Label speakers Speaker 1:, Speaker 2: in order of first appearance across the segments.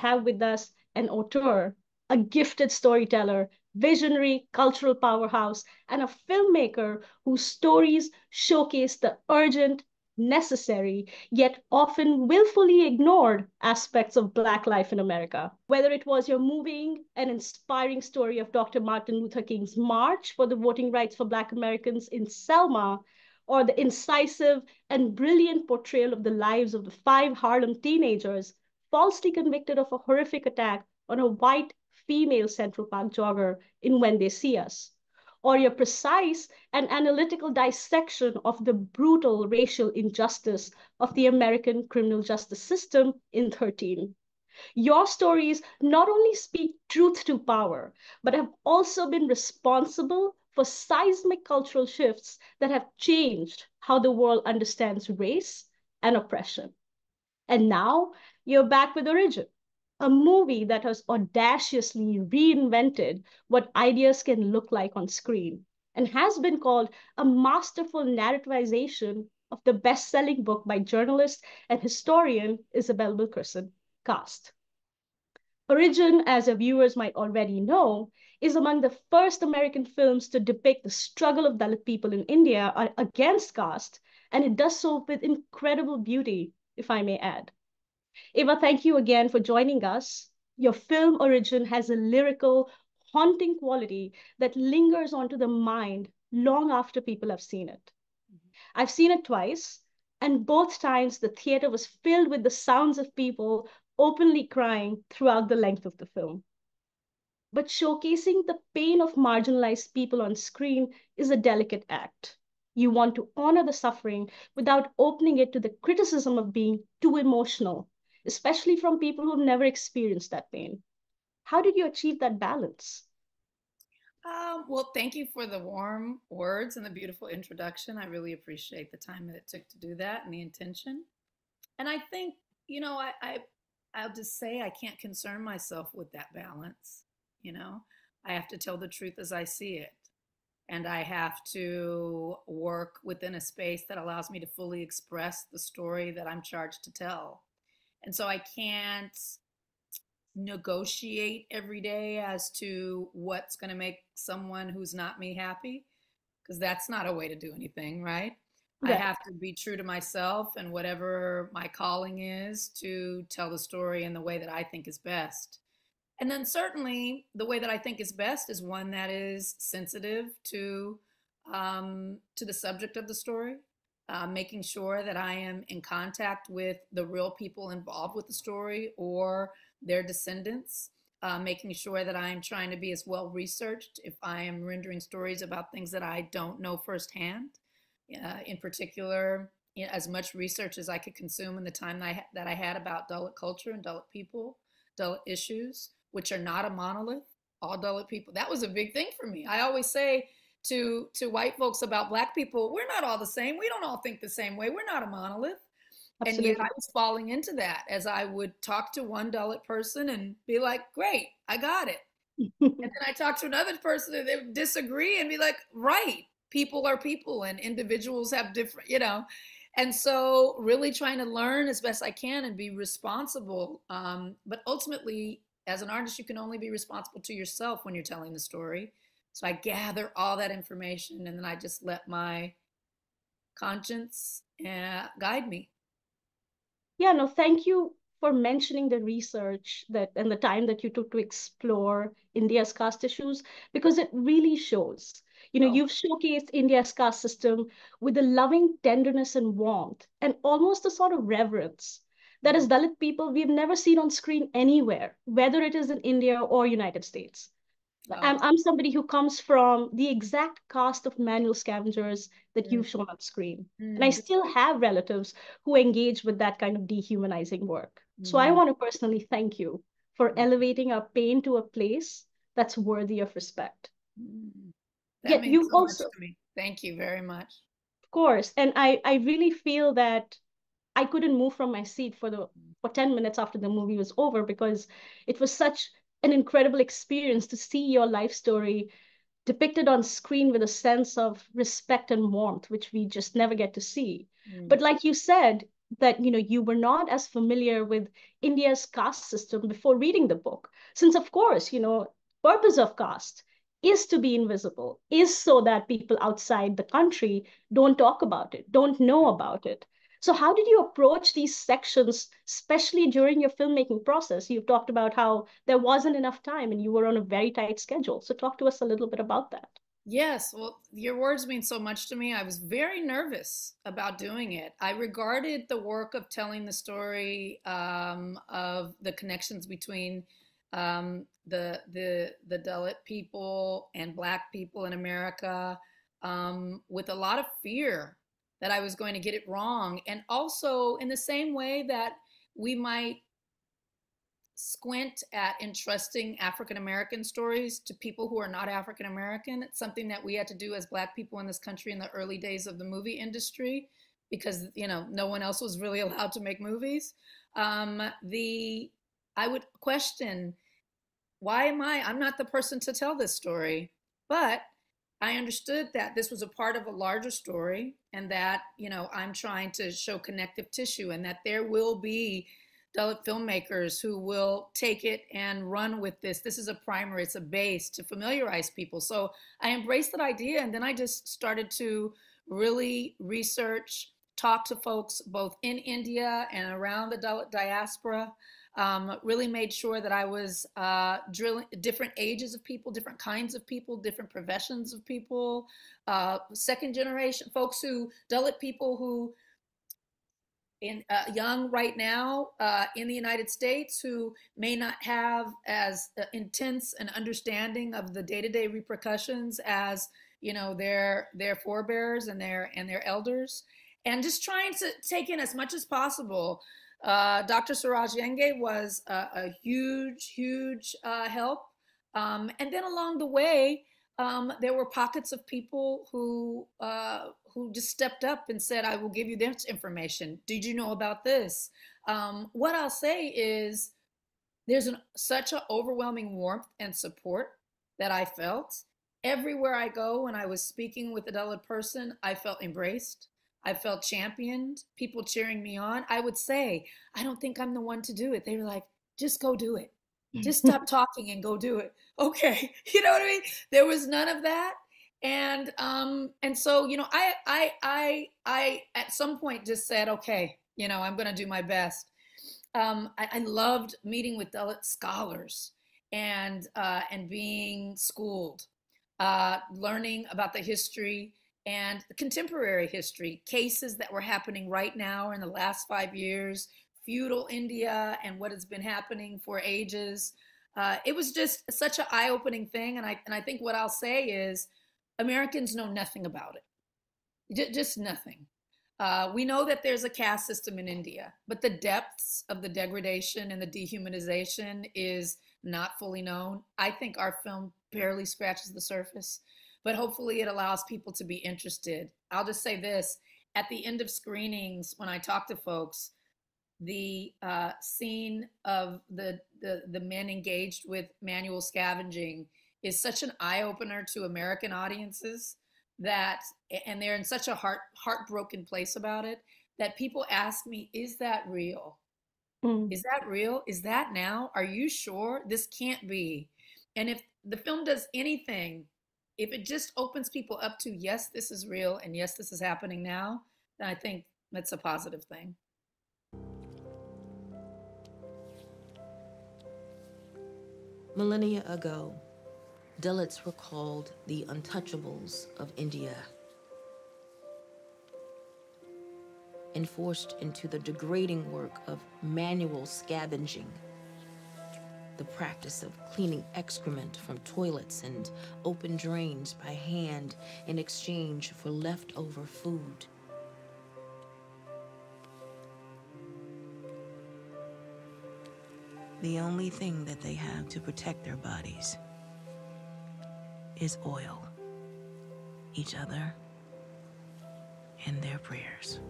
Speaker 1: have with us an auteur, a gifted storyteller, visionary cultural powerhouse, and a filmmaker whose stories showcase the urgent, necessary, yet often willfully ignored aspects of Black life in America. Whether it was your moving and inspiring story of Dr. Martin Luther King's march for the voting rights for Black Americans in Selma, or the incisive and brilliant portrayal of the lives of the five Harlem teenagers falsely convicted of a horrific attack on a white female Central Park jogger in When They See Us, or your precise and analytical dissection of the brutal racial injustice of the American criminal justice system in 13. Your stories not only speak truth to power, but have also been responsible for seismic cultural shifts that have changed how the world understands race and oppression. And now you're back with Origin, a movie that has audaciously reinvented what ideas can look like on screen and has been called a masterful narrativization of the best-selling book by journalist and historian Isabel Wilkerson, Caste. Origin, as our viewers might already know, is among the first American films to depict the struggle of Dalit people in India against caste, and it does so with incredible beauty, if I may add. Ava, thank you again for joining us. Your film Origin has a lyrical, haunting quality that lingers onto the mind long after people have seen it. Mm-hmm. I've seen it twice, and both times the theater was filled with the sounds of people openly crying throughout the length of the film. But showcasing the pain of marginalized people on screen is a delicate act. You want to honor the suffering without opening it to the criticism of being too emotional especially from people who've never experienced that pain. How did you achieve that balance?
Speaker 2: Um, well, thank you for the warm words and the beautiful introduction. I really appreciate the time that it took to do that and the intention. And I think, you know, I, I I'll just say I can't concern myself with that balance. You know, I have to tell the truth as I see it. And I have to work within a space that allows me to fully express the story that I'm charged to tell. And so I can't negotiate every day as to what's going to make someone who's not me happy because that's not a way to do anything, right? Yeah. I have to be true to myself and whatever my calling is to tell the story in the way that I think is best. And then certainly the way that I think is best is one that is sensitive to um, to the subject of the story, uh, making sure that I am in contact with the real people involved with the story or their descendants, uh, making sure that I am trying to be as well researched if I am rendering stories about things that I don't know firsthand. Uh, in particular, you know, as much research as I could consume in the time that I, that I had about Dalit culture and Dalit people, Dalit issues, which are not a monolith, all Dalit people. That was a big thing for me. I always say, to to white folks about black people we're not all the same. We don't all think the same way. We're not a monolith. Absolutely. and yet i was falling into that as i would talk to one Dalit person and be like great i got it. And then i talk to another person and they would disagree and be like right people are people and individuals have different you know? And so really trying to learn as best i can and be responsible um, but ultimately as an artist you can only be responsible to yourself when you're telling the story so I gather all that information and then I just let my conscience uh, guide me.
Speaker 1: Yeah, no, thank you for mentioning the research that and the time that you took to explore India's caste issues because it really shows. You know, oh. you've showcased India's caste system with a loving tenderness and warmth and almost a sort of reverence that as Dalit people we've never seen on screen anywhere, whether it is in India or United States. I'm, I'm somebody who comes from the exact caste of manual scavengers that mm. you've shown on screen. Mm. And I still have relatives who engage with that kind of dehumanizing work. Mm. So I mm. want to personally thank you for mm. elevating our pain to a place that's worthy of respect.
Speaker 2: Mm. That yeah, you so also thank you very much.
Speaker 1: Of course. And I, I really feel that I couldn't move from my seat for the for 10 minutes after the movie was over because it was such an incredible experience to see your life story depicted on screen with a sense of respect and warmth, which we just never get to see. Mm. But like you said, that you know you were not as familiar with India's caste system before reading the book, since of course you know purpose of caste is to be invisible, is so that people outside the country don't talk about it, don't know about it. So, how did you approach these sections, especially during your filmmaking process? You've talked about how there wasn't enough time and you were on a very tight schedule. So, talk to us a little bit about that.
Speaker 2: Yes, well, your words mean so much to me. I was very nervous about doing it. I regarded the work of telling the story um, of the connections between um, the the the Dalit people and Black people in America um, with a lot of fear that I was going to get it wrong, and also in the same way that we might squint at entrusting African American stories to people who are not African American. It's something that we had to do as Black people in this country in the early days of the movie industry because you know no one else was really allowed to make movies. Um, the I would question why am I? I'm not the person to tell this story, but I understood that this was a part of a larger story and that, you know, I'm trying to show connective tissue and that there will be Dalit filmmakers who will take it and run with this. This is a primer, it's a base to familiarize people. So I embraced that idea and then I just started to really research, talk to folks both in India and around the Dalit diaspora. Um, really made sure that I was uh, drilling different ages of people, different kinds of people, different professions of people, uh, second generation folks who, Dalit people who in uh, young right now uh, in the United States who may not have as uh, intense an understanding of the day-to-day repercussions as you know their their forebears and their and their elders, and just trying to take in as much as possible. Uh, Dr. Suraj Yengde was a, a huge, huge uh, help, um, and then along the way, um, there were pockets of people who uh, who just stepped up and said, "I will give you this information." Did you know about this? Um, what I'll say is, there's an, such an overwhelming warmth and support that I felt everywhere I go. When I was speaking with a Dalit person, I felt embraced. I felt championed. People cheering me on. I would say, "I don't think I'm the one to do it." They were like, "Just go do it." just stop talking and go do it okay you know what i mean there was none of that and um and so you know i i i i at some point just said okay you know i'm gonna do my best um i, I loved meeting with scholars and uh and being schooled uh learning about the history and the contemporary history cases that were happening right now in the last five years feudal India and what has been happening for ages. Uh, it was just such an eye-opening thing, and I and I think what I'll say is, Americans know nothing about it, J- just nothing. Uh, we know that there's a caste system in India, but the depths of the degradation and the dehumanization is not fully known. I think our film barely scratches the surface, but hopefully it allows people to be interested. I'll just say this at the end of screenings, when I talk to folks, the uh, scene of the, the the men engaged with manual scavenging is such an eye opener to American audiences that, and they're in such a heart heartbroken place about it that people ask me, "Is that real? Mm. Is that real? Is that now? Are you sure this can't be?" And if the film does anything, if it just opens people up to yes, this is real, and yes, this is happening now, then I think that's a positive thing.
Speaker 3: Millennia ago, Dalits were called the untouchables of India. Enforced into the degrading work of manual scavenging, the practice of cleaning excrement from toilets and open drains by hand in exchange for leftover food. The only thing that they have to protect their bodies is oil, each other, and their prayers.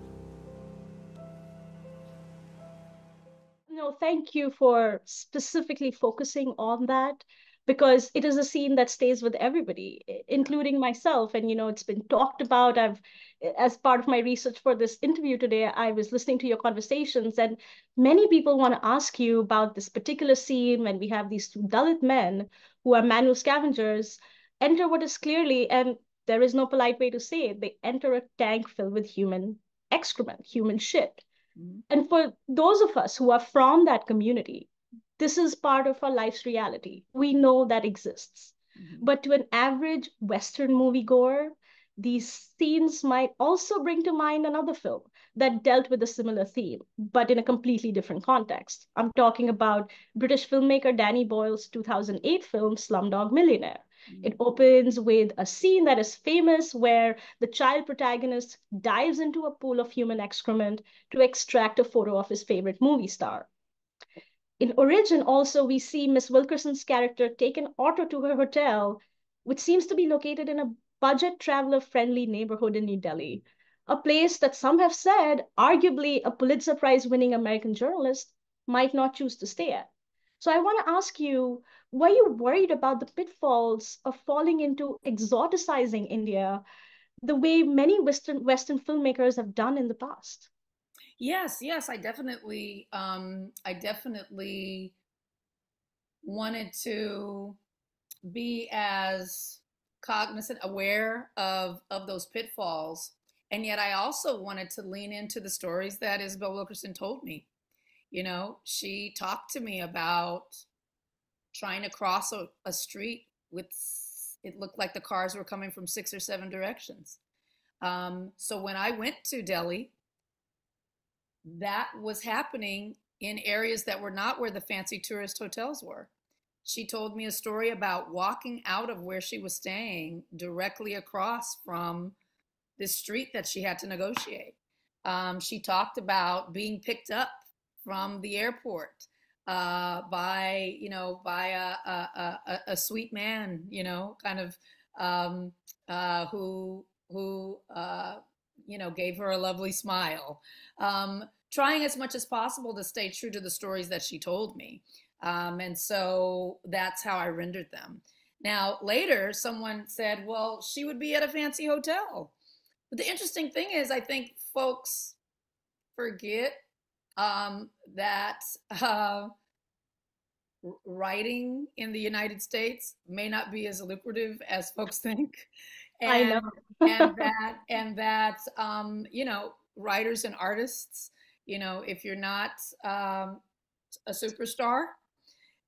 Speaker 1: No, thank you for specifically focusing on that because it is a scene that stays with everybody, including myself. And, you know, it's been talked about. I've, as part of my research for this interview today, I was listening to your conversations, and many people want to ask you about this particular scene when we have these two Dalit men who are manual scavengers enter what is clearly, and there is no polite way to say it, they enter a tank filled with human excrement, human shit. Mm-hmm. And for those of us who are from that community, this is part of our life's reality. We know that exists. Mm-hmm. But to an average Western moviegoer, these scenes might also bring to mind another film that dealt with a similar theme, but in a completely different context. I'm talking about British filmmaker Danny Boyle's 2008 film Slumdog Millionaire. It opens with a scene that is famous where the child protagonist dives into a pool of human excrement to extract a photo of his favorite movie star. In Origin, also, we see Miss Wilkerson's character take an auto to her hotel, which seems to be located in a budget traveler friendly neighborhood in New Delhi, a place that some have said, arguably, a Pulitzer Prize winning American journalist might not choose to stay at. So I want to ask you were you worried about the pitfalls of falling into exoticizing India the way many Western, Western filmmakers have done in the past?
Speaker 2: Yes, yes, I definitely, um, I definitely wanted to be as cognizant, aware of of those pitfalls, and yet I also wanted to lean into the stories that Isabel Wilkerson told me. You know, she talked to me about trying to cross a, a street with it looked like the cars were coming from six or seven directions. Um, so when I went to Delhi that was happening in areas that were not where the fancy tourist hotels were. She told me a story about walking out of where she was staying directly across from this street that she had to negotiate. Um, she talked about being picked up from the airport uh, by, you know, by a, a, a, a, sweet man, you know, kind of um, uh, who who uh, you know, gave her a lovely smile. Um, trying as much as possible to stay true to the stories that she told me. Um, and so that's how I rendered them. Now, later, someone said, well, she would be at a fancy hotel. But the interesting thing is, I think folks forget um, that uh, writing in the United States may not be as lucrative as folks think. And,
Speaker 1: I know.
Speaker 2: and that and that um, you know writers and artists you know if you're not um, a superstar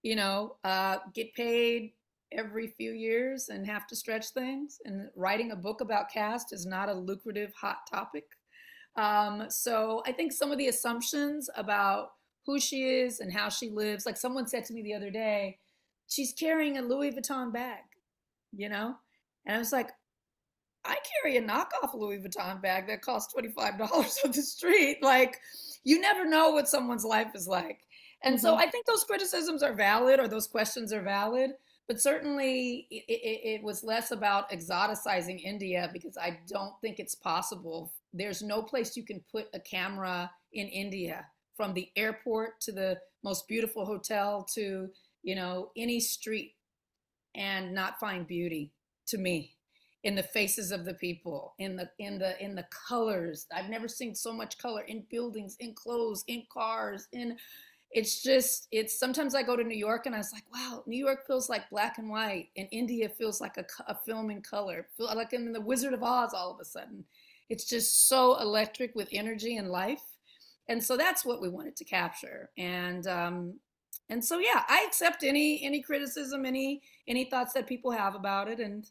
Speaker 2: you know uh, get paid every few years and have to stretch things. And writing a book about caste is not a lucrative hot topic um, so i think some of the assumptions about who she is and how she lives like someone said to me the other day she's carrying a louis vuitton bag you know and i was like I carry a knockoff Louis Vuitton bag that costs $25 on the street. Like, you never know what someone's life is like. And mm-hmm. so I think those criticisms are valid or those questions are valid. But certainly it, it, it, was less about exoticizing India because I don't think it's possible. There's no place you can put a camera in India from the airport to the most beautiful hotel to, you know, any street and not find beauty to me in the faces of the people in the in the in the colors i've never seen so much color in buildings in clothes in cars in it's just it's sometimes i go to new york and i was like wow new york feels like black and white and india feels like a, a film in color feel like i'm in the wizard of oz all of a sudden it's just so electric with energy and life and so that's what we wanted to capture and um and so yeah i accept any any criticism any any thoughts that people have about it and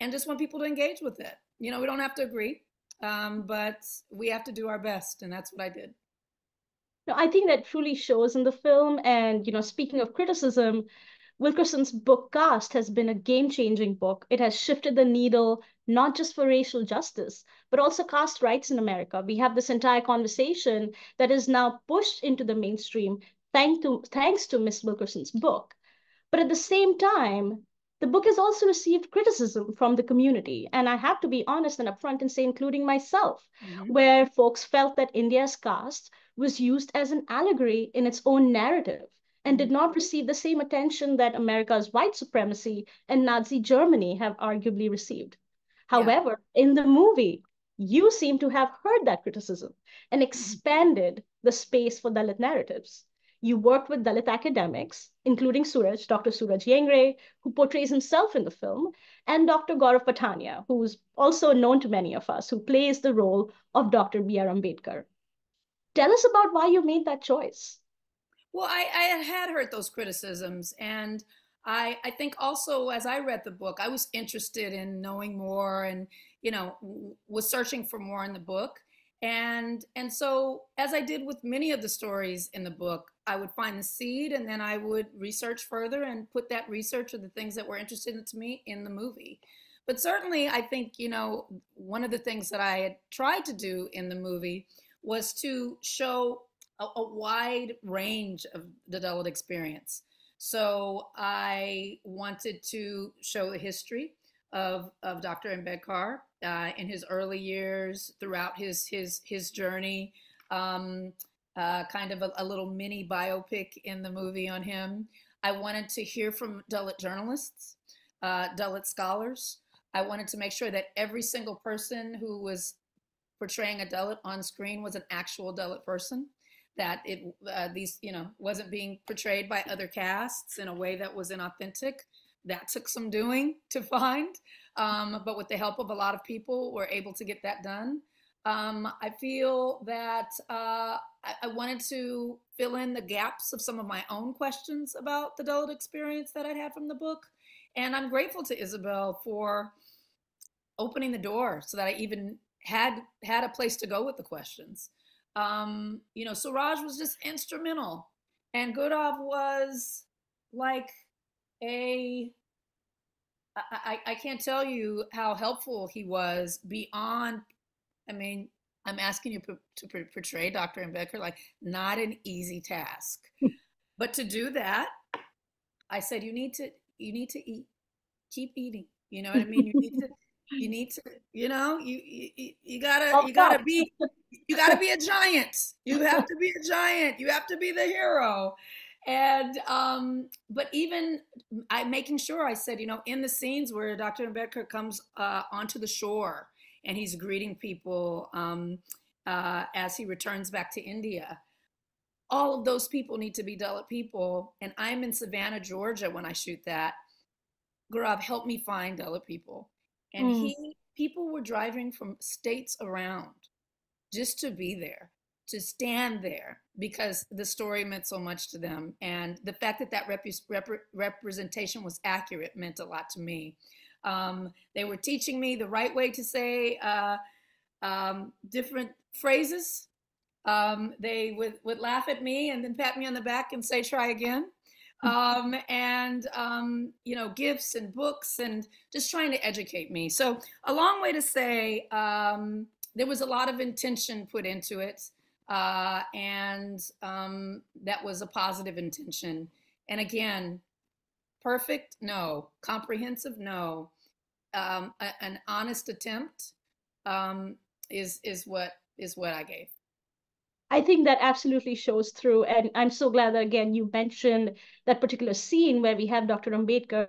Speaker 2: and just want people to engage with it. You know, we don't have to agree, um, but we have to do our best, and that's what I did.
Speaker 1: No, I think that truly shows in the film. And you know, speaking of criticism, Wilkerson's book Caste has been a game-changing book. It has shifted the needle not just for racial justice, but also caste rights in America. We have this entire conversation that is now pushed into the mainstream thanks to thanks to Miss Wilkerson's book. But at the same time, the book has also received criticism from the community, and I have to be honest and upfront and say, including myself, mm-hmm. where folks felt that India's caste was used as an allegory in its own narrative, and did not receive the same attention that America's white supremacy and Nazi Germany have arguably received. However, yeah. in the movie, you seem to have heard that criticism and mm-hmm. expanded the space for Dalit narratives. You worked with Dalit academics, including Suraj, Dr. Suraj Yengde, who portrays himself in the film, and Dr. Gaurav Pathania, who's also known to many of us, who plays the role of Dr. B.R. Ambedkar. Tell us about why you made that choice.
Speaker 2: Well, I, I had heard those criticisms, and I, I think also as I read the book, I was interested in knowing more, and you know, was searching for more in the book. And and so as I did with many of the stories in the book, I would find the seed, and then I would research further and put that research or the things that were interesting to me in the movie. But certainly, I think you know one of the things that I had tried to do in the movie was to show a, a wide range of the Dalit experience. So I wanted to show the history of, of Dr. Ambedkar uh, in his early years, throughout his his his journey. Um, uh, kind of a, a, little mini biopic in the movie on him. I wanted to hear from Dalit journalists, uh, Dalit scholars. I wanted to make sure that every single person who was portraying a Dalit on screen was an actual Dalit person that it uh, these you know wasn't being portrayed by other castes in a way that was inauthentic. That took some doing to find um, but with the help of a lot of people we're able to get that done. Um, i feel that uh, I, I, wanted to fill in the gaps of some of my own questions about the Dalit experience that i'd had from the book. And i'm grateful to isabel for opening the door so that i even had had a place to go with the questions um, you know, Suraj was just instrumental, and Gaurav was like a I, I can't tell you how helpful he was beyond. I mean, I'm asking you to portray Dr. Ambedkar like not an easy task, but to do that, I said you need to you need to eat, keep eating. You know what I mean? You need to you need to you know you you, you gotta you gotta be you gotta be a giant. You have to be a giant. You have to be the hero. And um but even i making sure i said you know in the scenes where dr Ambedkar comes uh, onto the shore and he's greeting people um uh, as he returns back to india all of those people need to be Dalit people. And i'm in savannah georgia when i shoot that. Gaurav help me find Dalit people and mm. he people were driving from states around just to be there to stand there because the story meant so much to them. And the fact that that rep- rep- representation was accurate meant a lot to me. Um, they were teaching me the right way to say uh, um, different phrases. Um, they would, would laugh at me and then pat me on the back and say try again um, and um, you know gifts and books and just trying to educate me. So a long way to say um, there was a lot of intention put into it uh, and um, that was a positive intention. And again perfect no comprehensive no. Um, a, an honest attempt um, is is what is what i gave
Speaker 1: I think that absolutely shows through. And I'm so glad that, again, you mentioned that particular scene where we have Dr. Ambedkar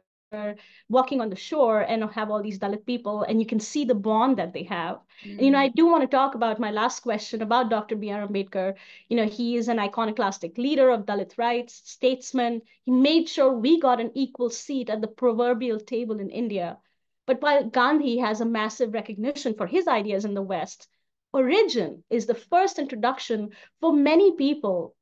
Speaker 1: walking on the shore and have all these Dalit people, and you can see the bond that they have. Mm-hmm. And, you know, I do want to talk about my last question about Dr. B.R. Ambedkar. You know, he is an iconoclastic leader of Dalit rights, statesman. He made sure we got an equal seat at the proverbial table in India. But while Gandhi has a massive recognition for his ideas in the West, origin is the first introduction for many people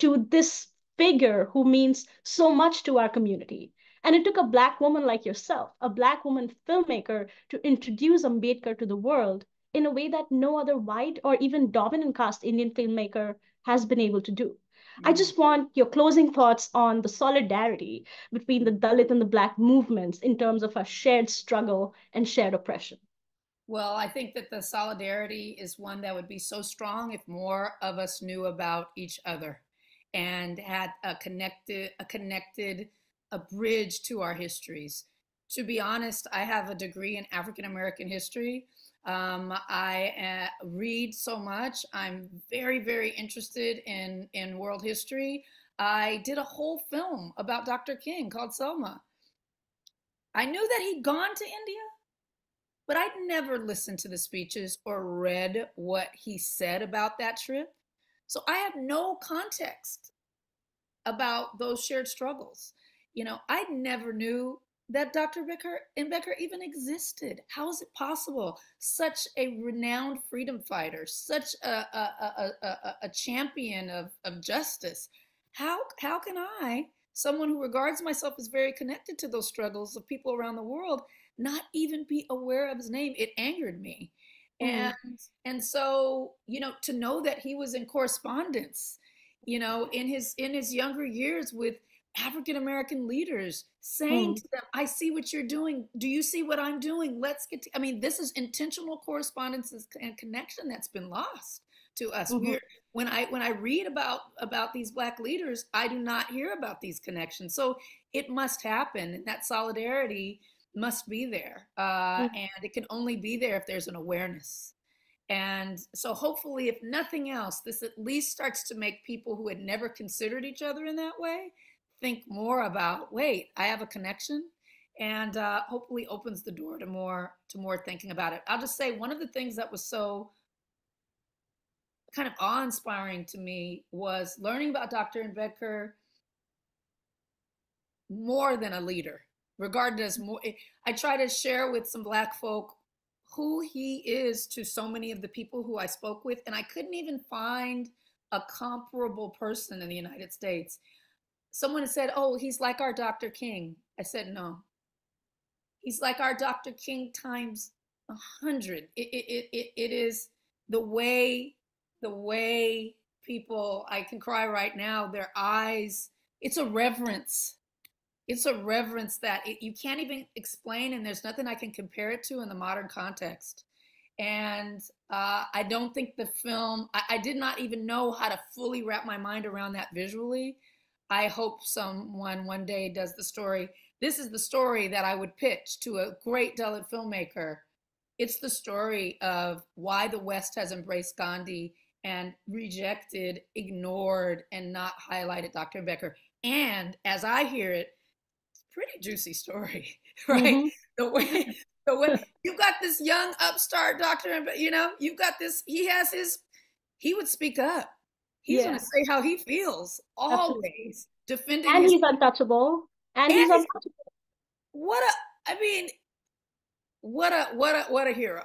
Speaker 1: to this figure who means so much to our community. And it took a Black woman like yourself, a Black woman filmmaker, to introduce Ambedkar to the world in a way that no other white or even dominant caste Indian filmmaker has been able to do. I mm. just want your closing thoughts on the solidarity between the Dalit and the Black movements in terms of a shared struggle and shared oppression.
Speaker 2: Well, I think that the solidarity is one that would be so strong if more of us knew about each other and had a connected, a connected, a bridge to our histories. To be honest, I have a degree in African American history. Um, I uh, read so much. I'm very, very interested in in world history. I did a whole film about Dr. King called Selma. I knew that he'd gone to India, but I'd never listened to the speeches or read what he said about that trip. So I had no context about those shared struggles. You know, I never knew that Dr. Becker Ambedkar even existed. How is it possible? Such a renowned freedom fighter, such a, a, a, a, champion of, of justice. How, how can I, someone who regards myself as very connected to those struggles of people around the world, not even be aware of his name? It angered me. Mm. And and so, you know, to know that he was in correspondence, you know, in his in his younger years with African American leaders saying mm. to them, I see what you're doing. Do you see what I'm doing? Let's get to, I mean, this is intentional correspondence and connection that's been lost to us. Mm-hmm. We're, when I when I read about about these black leaders, I do not hear about these connections. So it must happen, and that solidarity must be there, uh, mm-hmm. and it can only be there if there's an awareness. And so, hopefully, if nothing else, this at least starts to make people who had never considered each other in that way think more about wait i have a connection and uh, hopefully opens the door to more to more thinking about it i'll just say one of the things that was so kind of awe-inspiring to me was learning about dr Ambedkar more than a leader regarded as more eh, i try to share with some black folk who he is to so many of the people who i spoke with and i couldn't even find a comparable person in the united states someone said, Oh, he's like our Dr. King. I said, No. He's like our Dr. King times a hundred. It, it, it, it is the way, the way people, I can cry right now, their eyes, it's a reverence. It's a reverence that it, you can't even explain, and there's nothing I can compare it to in the modern context. And uh, I don't think the film, I, I did not even know how to fully wrap my mind around that visually I hope someone one day does the story. This is the story that I would pitch to a great Dalit filmmaker. It's the story of why the West has embraced Gandhi and rejected, ignored, and not highlighted Dr. Ambedkar. And as I hear it, pretty juicy story, right? Mm-hmm. The way the way you've got this young upstart doctor, and you know, you've got this, he has his, he would speak up He's yeah. going to say how he feels always, Absolutely. defending.
Speaker 1: And his- he's untouchable. And, and he's untouchable.
Speaker 2: What a! I mean, what a what a what a hero.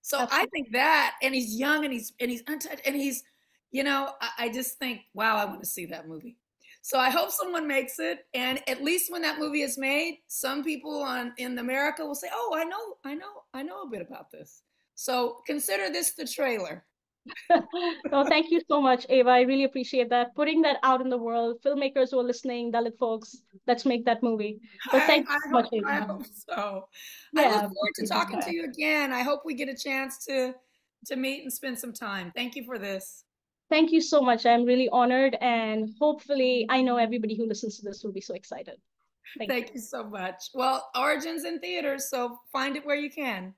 Speaker 2: So Absolutely. I think that, and he's young, and he's and he's untouched, and he's, you know, I, I just think, wow, I want to see that movie. So I hope someone makes it, and at least when that movie is made, some people on in America will say, "Oh, I know, I know, I know a bit about this." So consider this the trailer
Speaker 1: no, thank you so much, Ava. I really appreciate that. Putting that out in the world, filmmakers who are listening, Dalit folks, let's make that movie. But thank
Speaker 2: I,
Speaker 1: you so much,
Speaker 2: Ava. I hope so. Yeah, I look forward to talking to you again. I hope we get a chance to to meet and spend some time. Thank you for this.
Speaker 1: Thank you so much. I'm really honored, and hopefully, I know everybody who listens to this will be so excited.
Speaker 2: Thank, Thank you. you so much. Well, Origins in theaters, so find it where you can.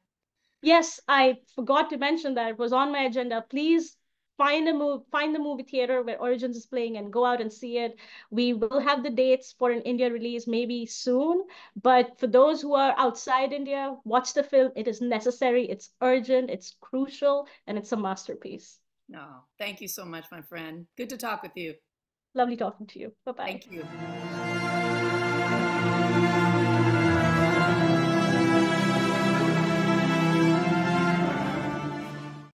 Speaker 1: Yes, I forgot to mention that it was on my agenda. Please find a move, find the movie theater where Origins is playing and go out and see it. We will have the dates for an India release maybe soon. But for those who are outside India, watch the film. It is necessary, it's urgent, it's crucial, and it's a masterpiece.
Speaker 2: No, thank you so much, my friend. Good to talk with you.
Speaker 1: Lovely talking to you. Bye bye.
Speaker 2: Thank you.